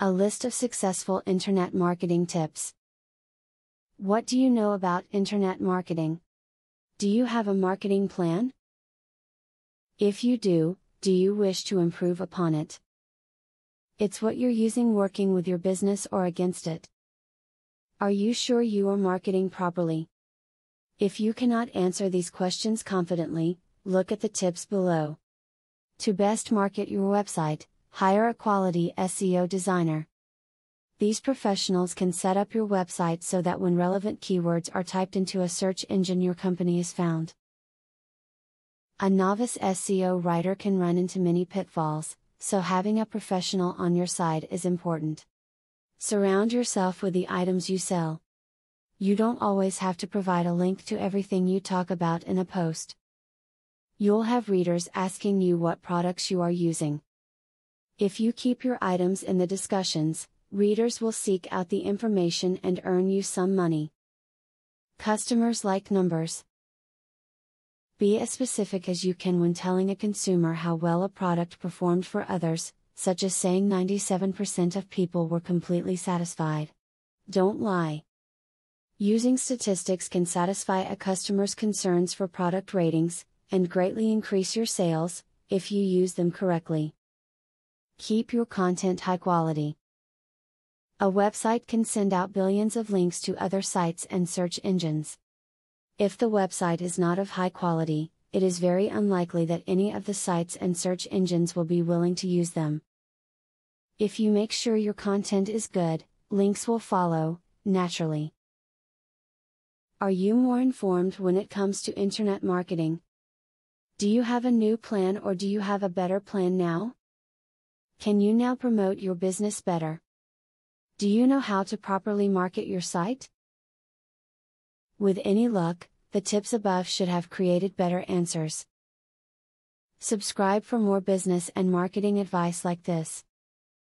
A list of successful internet marketing tips. What do you know about internet marketing? Do you have a marketing plan? If you do, do you wish to improve upon it? It's what you're using working with your business or against it. Are you sure you are marketing properly? If you cannot answer these questions confidently, look at the tips below. To best market your website, hire a quality SEO designer. These professionals can set up your website so that when relevant keywords are typed into a search engine, your company is found. A novice SEO writer can run into many pitfalls, so having a professional on your side is important. Surround yourself with the items you sell. You don't always have to provide a link to everything you talk about in a post. You'll have readers asking you what products you are using. If you keep your items in the discussions, readers will seek out the information and earn you some money. Customers like numbers. Be as specific as you can when telling a consumer how well a product performed for others, such as saying 97% of people were completely satisfied. Don't lie. Using statistics can satisfy a customer's concerns for product ratings, and greatly increase your sales, if you use them correctly. Keep your content high quality. A website can send out billions of links to other sites and search engines. If the website is not of high quality, it is very unlikely that any of the sites and search engines will be willing to use them. If you make sure your content is good, links will follow, naturally. Are you more informed when it comes to internet marketing? Do you have a new plan or do you have a better plan now? Can you now promote your business better? Do you know how to properly market your site? With any luck, the tips above should have created better answers. Subscribe for more business and marketing advice like this.